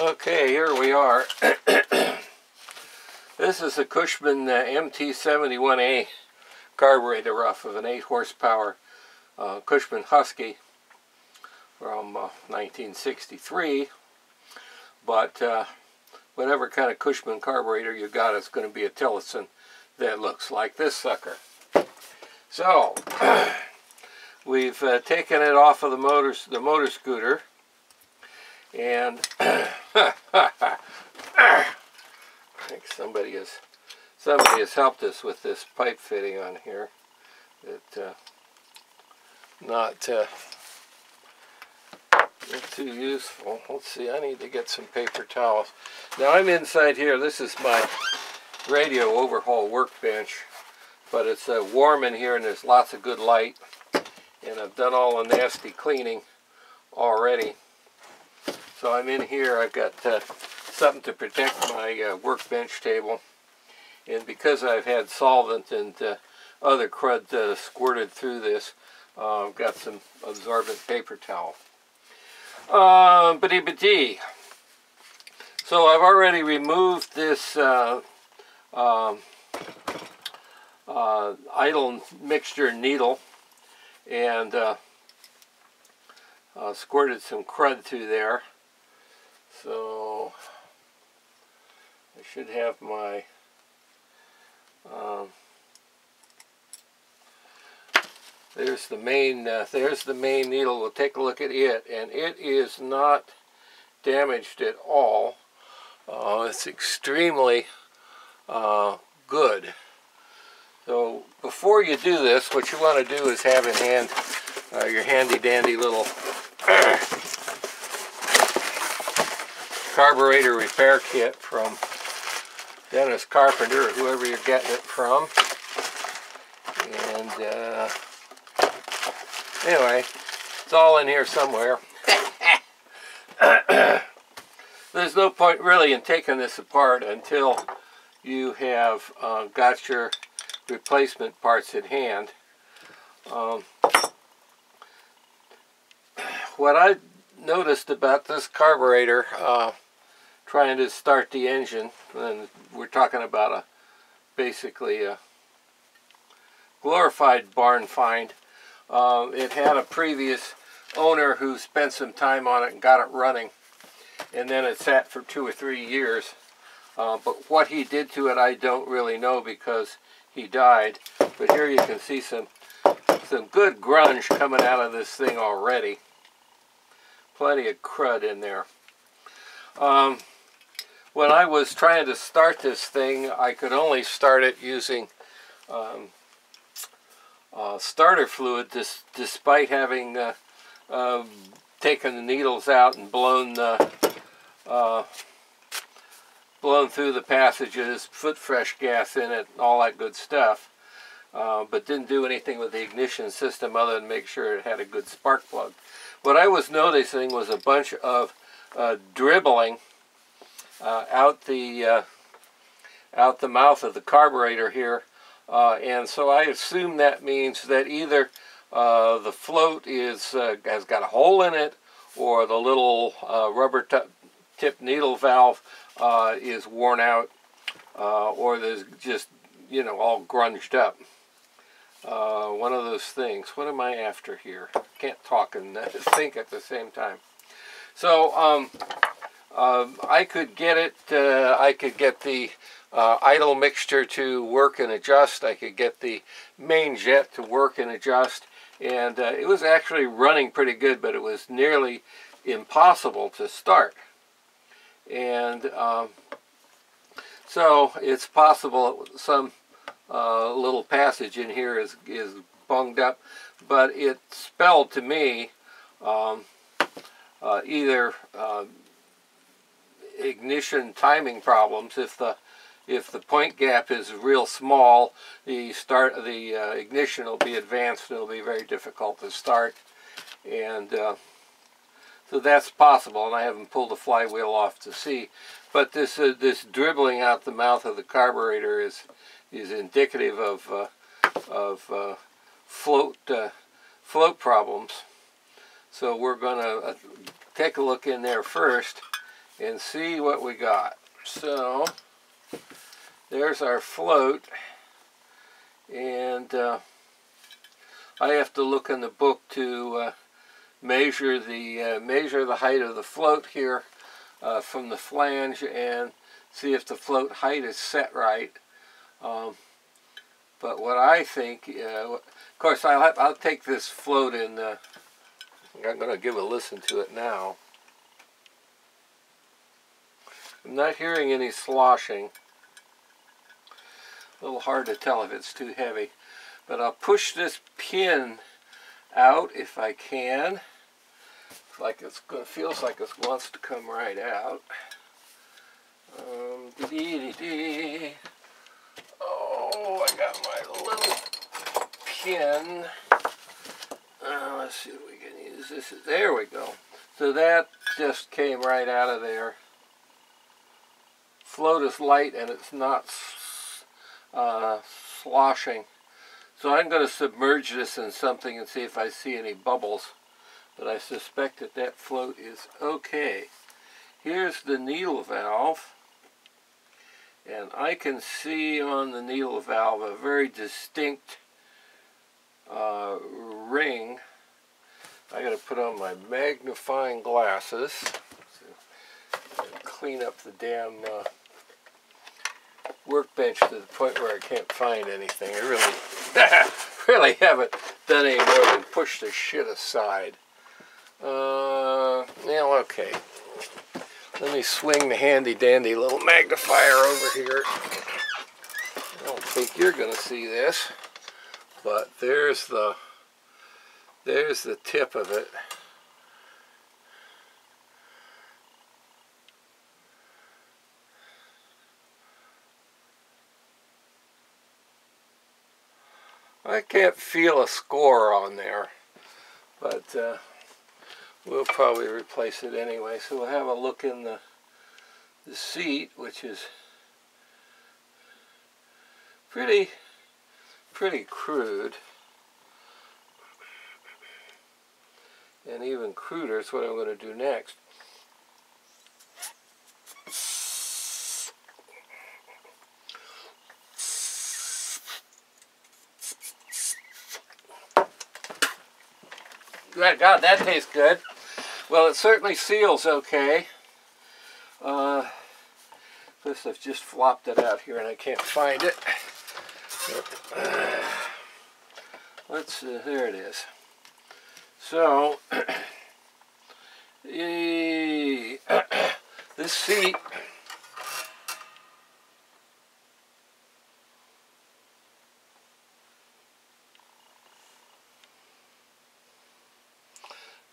Okay, here we are. this is a Cushman uh, MT71A carburetor off of an 8 horsepower uh, Cushman Husky from uh, 1963. But uh, whatever kind of Cushman carburetor you got, it's going to be a Tillotson that looks like this sucker. So, we've uh, taken it off of the motor, the motor scooter and I think somebody has somebody has helped us with this pipe fitting on here. That uh, not uh, too useful. Let's see. I need to get some paper towels. Now I'm inside here. This is my radio overhaul workbench, but it's uh, warm in here and there's lots of good light. And I've done all the nasty cleaning already. So I'm in here, I've got uh, something to protect my uh, workbench table. And because I've had solvent and uh, other crud uh, squirted through this, uh, I've got some absorbent paper towel. Um, but So I've already removed this uh, um, idle mixture needle and squirted some crud through there. So I should have my um, there's the main uh, there's the main needle. We'll take a look at it. And it is not damaged at all. Uh, it's extremely uh, good. So before you do this what you want to do is have in hand uh, your handy dandy little carburetor repair kit from Dennis Carpenter or whoever you're getting it from. And uh, anyway, it's all in here somewhere. There's no point really in taking this apart until you have uh, got your replacement parts in hand. Um, what I noticed about this carburetor uh, trying to start the engine and we're talking about a basically a glorified barn find. Uh, it had a previous owner who spent some time on it and got it running and then it sat for two or three years. Uh, but what he did to it I don't really know because he died. But here you can see some some good grunge coming out of this thing already. Plenty of crud in there. Um, when I was trying to start this thing, I could only start it using um, uh, starter fluid dis despite having uh, uh, taken the needles out and blown uh, blown through the passages, put fresh gas in it, all that good stuff. Uh, but didn't do anything with the ignition system other than make sure it had a good spark plug. What I was noticing was a bunch of uh, dribbling uh, out the uh, out the mouth of the carburetor here, uh, and so I assume that means that either uh, the float is uh, has got a hole in it, or the little rubber tip needle valve is worn out, or there's just you know all grunged up uh, one of those things. What am I after here? Can't talk and think at the same time. So um, uh, I could get it. Uh, I could get the uh, idle mixture to work and adjust. I could get the main jet to work and adjust. And uh, it was actually running pretty good, but it was nearly impossible to start. And um, so it's possible some uh, little passage in here is, is bunged up, but it spelled to me um, uh, either uh, ignition timing problems. If the if the point gap is real small the start the uh, ignition will be advanced. And it'll be very difficult to start. And uh, so that's possible and I haven't pulled the flywheel off to see. But this uh, this dribbling out the mouth of the carburetor is is indicative of uh, of uh, float uh, float problems. So we're going to take a look in there first and see what we got. So there's our float and uh, I have to look in the book to uh, measure the uh, measure the height of the float here uh, from the flange and see if the float height is set right. Um, but what I think, uh, of course, I'll, I'll take this float and uh, I'm going to give a listen to it now. I'm not hearing any sloshing. A little hard to tell if it's too heavy. But I'll push this pin out if I can. like it's feels like it wants to come right out. Um, dee -dee -dee oh, I got my little pin. Uh, let's see if we can use this. There we go. So that just came right out of there. Float is light and it's not uh, sloshing. So I'm going to submerge this in something and see if I see any bubbles. But I suspect that that float is okay. Here's the needle valve. And I can see on the needle valve a very distinct uh, ring. I got to put on my magnifying glasses clean up the damn uh, workbench to the point where I can't find anything. I really, really haven't done any more than push the shit aside. Uh, okay. Let me swing the handy dandy little magnifier over here. I don't think you're going to see this, but there's the there's the tip of it. I can't feel a score on there, but uh, we'll probably replace it anyway. So we'll have a look in the, the seat, which is pretty, pretty crude. And even cruder is what I'm going to do next. God, that tastes good. Well, it certainly seals okay. Uh, this I've just flopped it out here and I can't find it. uh, let's, uh, there it is. So, this seat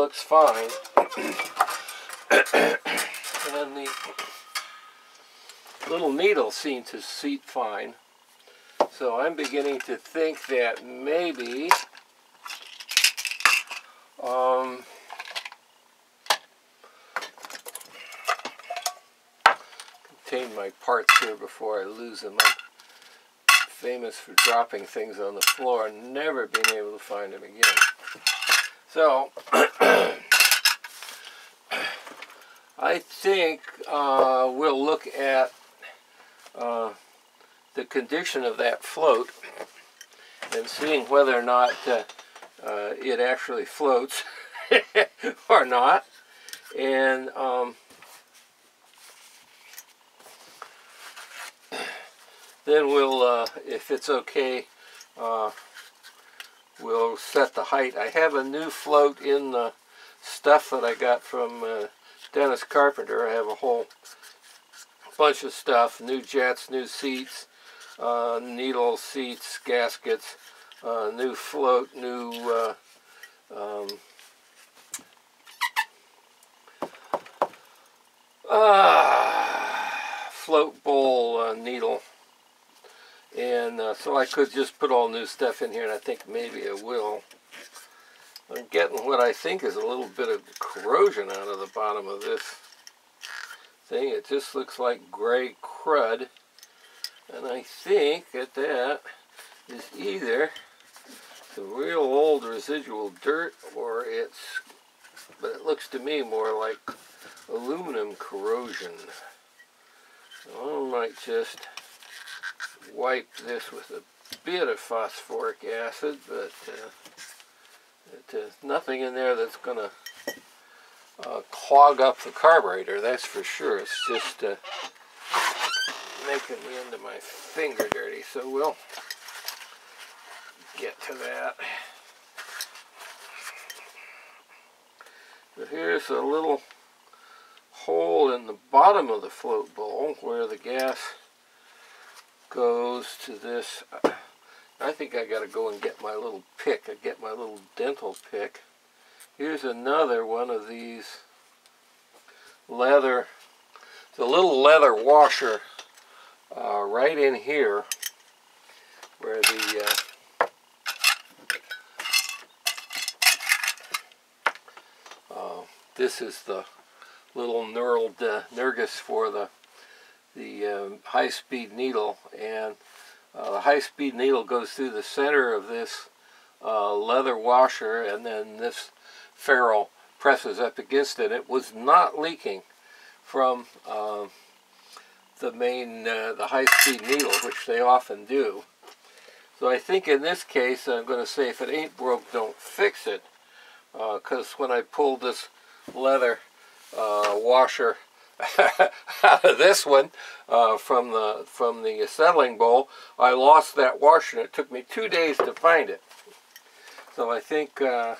looks fine. and the little needle seem to seat fine. So I'm beginning to think that maybe um, contain my parts here before I lose them. I'm famous for dropping things on the floor and never being able to find them again. So, I think uh, we'll look at uh, the condition of that float and seeing whether or not uh, uh it actually floats or not. And um, then we'll, uh, if it's okay, uh, we'll set the height. I have a new float in the stuff that I got from uh, Dennis Carpenter. I have a whole bunch of stuff, new jets, new seats, uh, needle seats, gaskets, uh, new float, new uh, um, float bowl uh, needle and uh, so I could just put all new stuff in here and I think maybe I will. I'm getting what I think is a little bit of corrosion out of the bottom of this thing. It just looks like gray crud. And I think that that is either some real old residual dirt or it's, but it looks to me more like aluminum corrosion. I might just wipe this with a bit of phosphoric acid, but uh, there's nothing in there that's going to uh, clog up the carburetor, that's for sure. It's just uh, making the end of my finger dirty, so we'll get to that. So here's a little hole in the bottom of the float bowl where the gas goes to this. I think I got to go and get my little pick. I get my little dental pick. Here's another one of these leather, the little leather washer uh, right in here where the uh, uh, this is the little knurled uh, nurgus for the the um, high-speed needle and uh, the high-speed needle goes through the center of this uh, leather washer and then this ferrule presses up against it. It was not leaking from uh, the main, uh, the high-speed needle, which they often do. So I think in this case, I'm going to say if it ain't broke, don't fix it. Because uh, when I pulled this leather uh, washer out of this one uh, from the from the settling bowl, I lost that washer and it took me two days to find it. So I think uh,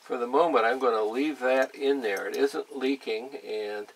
for the moment I'm going to leave that in there. It isn't leaking and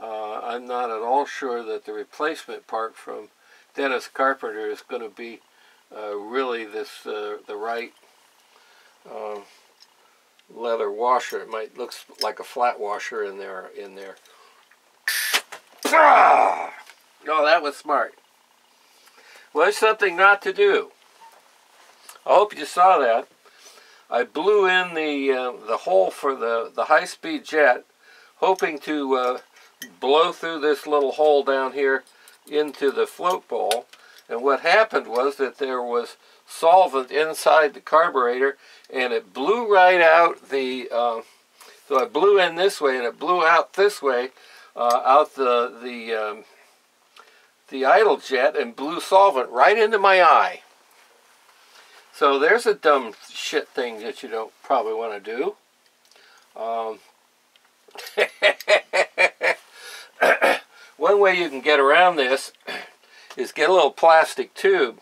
uh, I'm not at all sure that the replacement part from Dennis Carpenter is going to be uh, really this uh, the right um, leather washer. It might looks like a flat washer in there in there. Oh, that was smart. Was something not to do. I hope you saw that. I blew in the uh, the hole for the the high speed jet, hoping to uh, blow through this little hole down here into the float bowl. And what happened was that there was solvent inside the carburetor, and it blew right out the. Uh, so I blew in this way, and it blew out this way, uh, out the the um, the idle jet and blew solvent right into my eye. So there's a dumb shit thing that you don't probably want to do. Um, one way you can get around this is get a little plastic tube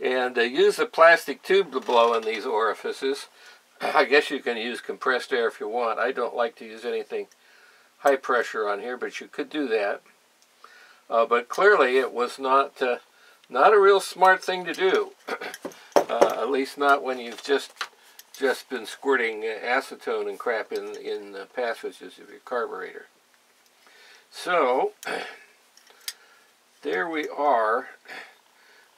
and uh, use the plastic tube to blow in these orifices. I guess you can use compressed air if you want. I don't like to use anything high pressure on here, but you could do that. Uh, but clearly it was not, uh, not a real smart thing to do. uh, at least not when you've just just been squirting acetone and crap in, in the passages of your carburetor. So, there we are.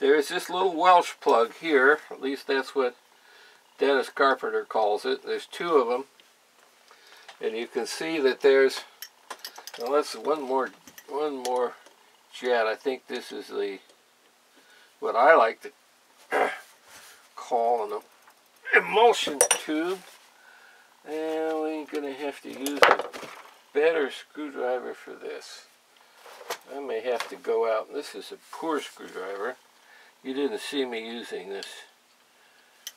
There's this little Welch plug here, at least that's what Dennis Carpenter calls it. There's two of them. And you can see that there's now let's one more one more jet. I think this is the what I like to call an emulsion tube. And we're gonna have to use a better screwdriver for this. I may have to go out. This is a poor screwdriver. You didn't see me using this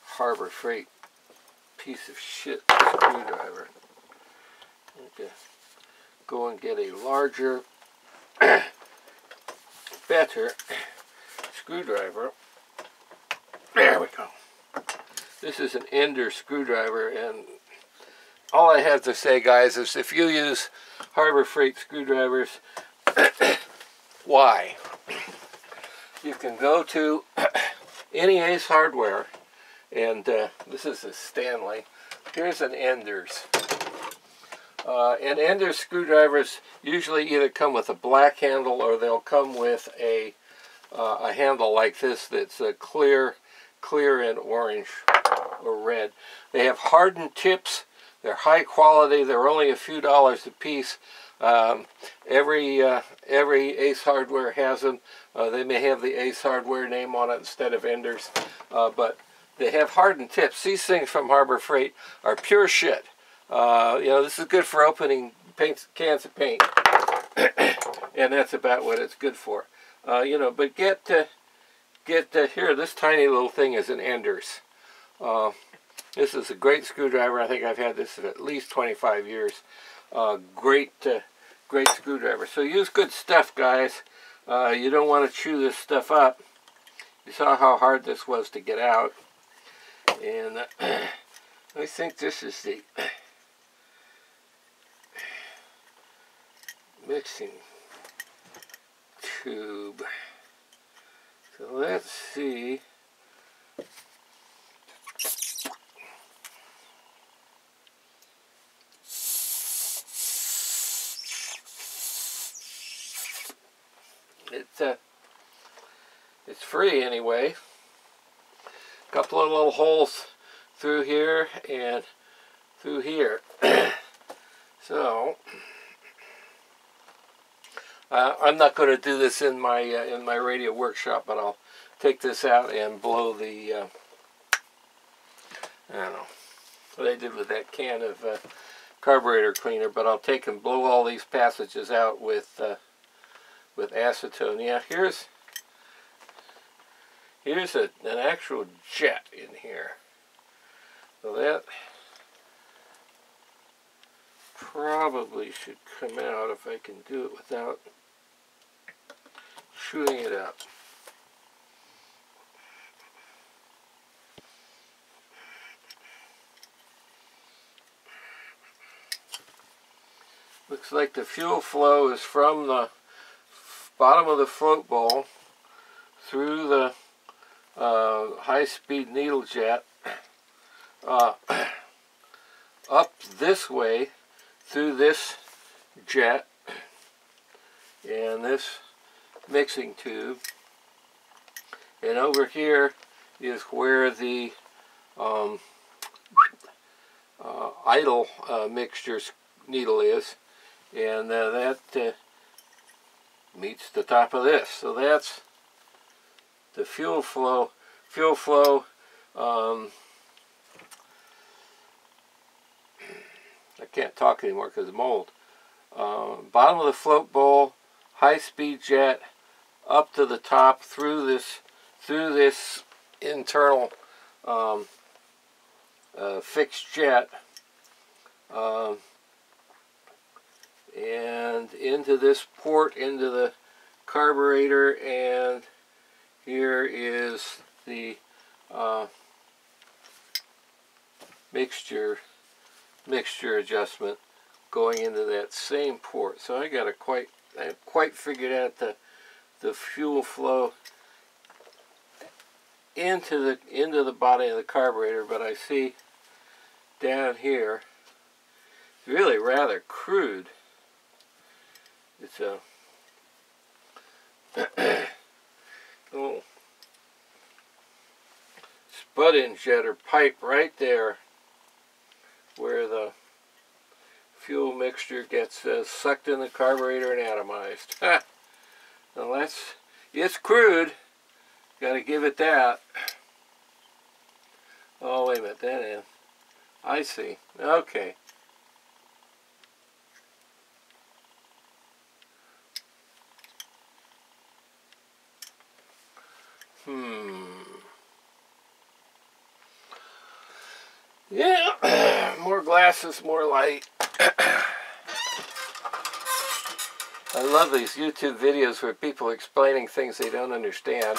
Harbor Freight piece of shit screwdriver. Okay go and get a larger, better screwdriver. There we go. This is an Ender screwdriver and all I have to say guys is if you use Harbor Freight screwdrivers, why? You can go to any Ace Hardware and uh, this is a Stanley. Here's an Enders. Uh, and Ender screwdrivers usually either come with a black handle or they'll come with a, uh, a handle like this that's a clear, clear and orange or red. They have hardened tips. They're high quality. They're only a few dollars a piece. Um, every uh, every Ace Hardware has them. Uh, they may have the Ace Hardware name on it instead of Enders, uh, but they have hardened tips. These things from Harbor Freight are pure shit. Uh, you know, this is good for opening cans of paint, and that's about what it's good for. Uh, you know, but get uh, get uh, here. This tiny little thing is an Enders. Uh, this is a great screwdriver. I think I've had this for at least 25 years. Uh, great, uh, great screwdriver. So use good stuff, guys. You don't want to chew this stuff up. You saw how hard this was to get out. And I think this is the mixing tube. So let's see. It's uh, it's free anyway. A couple of little holes through here and through here. so uh, I'm not going to do this in my uh, in my radio workshop, but I'll take this out and blow the uh, I don't know what I did with that can of uh, carburetor cleaner, but I'll take and blow all these passages out with uh, with acetone. Yeah, here's here's a, an actual jet in here. So that probably should come out if I can do it without chewing it up. Looks like the fuel flow is from the bottom of the float bowl through the uh, high-speed needle jet uh, up this way through this jet and this mixing tube. And over here is where the um, uh, idle uh, mixture needle is. And uh, that uh, meets the top of this. So that's the fuel flow. Fuel flow um, I can't talk anymore because of mold. Uh, bottom of the float bowl, high-speed jet, up to the top through this through this internal um, uh, fixed jet um, and into this port into the carburetor and here is the uh, mixture mixture adjustment going into that same port. So I got to quite I quite figured out the the fuel flow into the into the body of the carburetor but I see down here it's really rather crude it's a little spud injector pipe right there where the fuel mixture gets uh, sucked in the carburetor and atomized. Well, that's, it's crude. Got to give it that. Oh, wait a minute, that is. I see. Okay. Hmm. Yeah, more glasses, more light. I love these YouTube videos where people are explaining things they don't understand.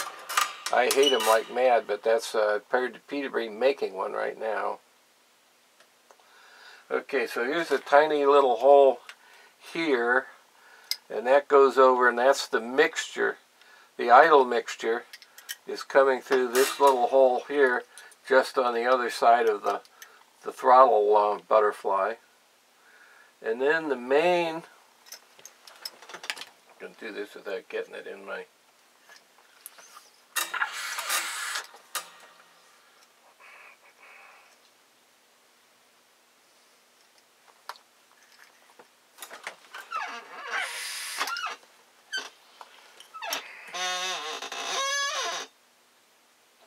I hate them like mad, but that's uh, Peter Bree making one right now. Okay, so here's a tiny little hole here, and that goes over, and that's the mixture. The idle mixture is coming through this little hole here, just on the other side of the, the throttle uh, butterfly. And then the main can do this without getting it in my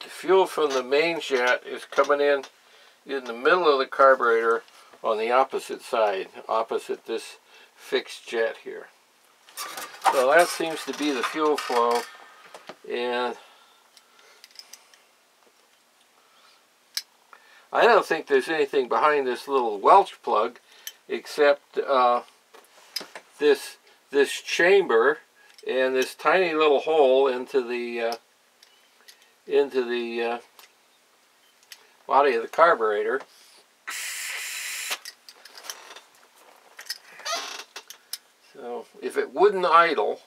the fuel from the main jet is coming in in the middle of the carburetor on the opposite side, opposite this fixed jet here. So that seems to be the fuel flow and I don't think there's anything behind this little Welch plug except uh, this this chamber and this tiny little hole into the uh, into the uh, body of the carburetor. So if it wouldn't idle,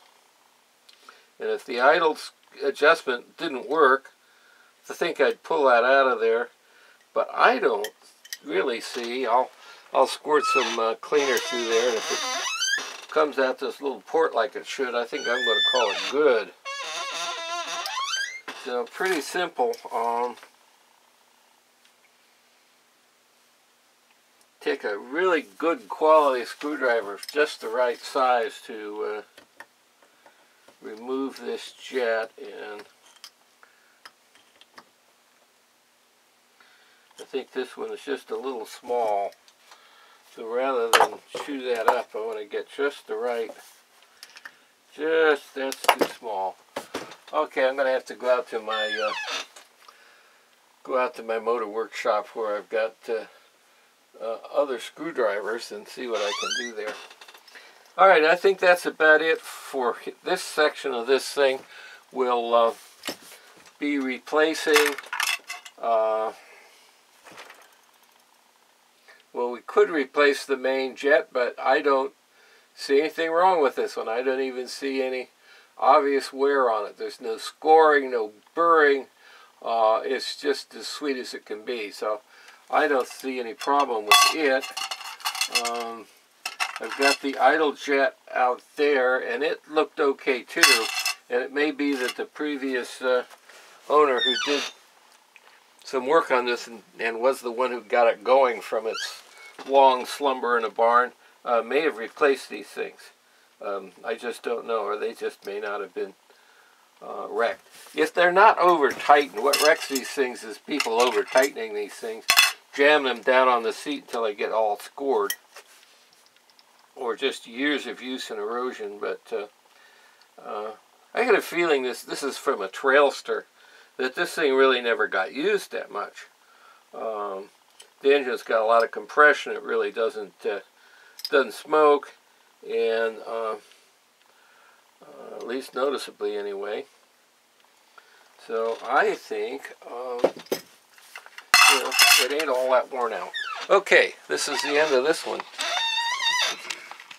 and if the idle adjustment didn't work, I think I'd pull that out of there but I don't really see. I'll I'll squirt some uh, cleaner through there, and if it comes out this little port like it should, I think I'm going to call it good. So pretty simple. Um, take a really good quality screwdriver, just the right size to uh, remove this jet and I think this one is just a little small. So rather than chew that up, I want to get just the right, just, that's too small. Okay, I'm going to have to go out to my, uh, go out to my motor workshop where I've got uh, uh, other screwdrivers and see what I can do there. Alright, I think that's about it for this section of this thing. We'll uh, be replacing uh, well, we could replace the main jet, but I don't see anything wrong with this one. I don't even see any obvious wear on it. There's no scoring, no burring. Uh, it's just as sweet as it can be. So I don't see any problem with it. Um, I've got the idle jet out there, and it looked okay too. And it may be that the previous uh, owner who did some work on this and, and was the one who got it going from its long slumber in a barn uh, may have replaced these things. Um, I just don't know, or they just may not have been uh, wrecked. If they're not over tightened, what wrecks these things is people over tightening these things, jamming them down on the seat until they get all scored, or just years of use and erosion. But uh, uh, I get a feeling this this is from a trailster that this thing really never got used that much. Um, the engine's got a lot of compression. It really doesn't uh, doesn't smoke, and uh, uh, at least noticeably anyway. So I think um, you know, it ain't all that worn out. Okay, this is the end of this one.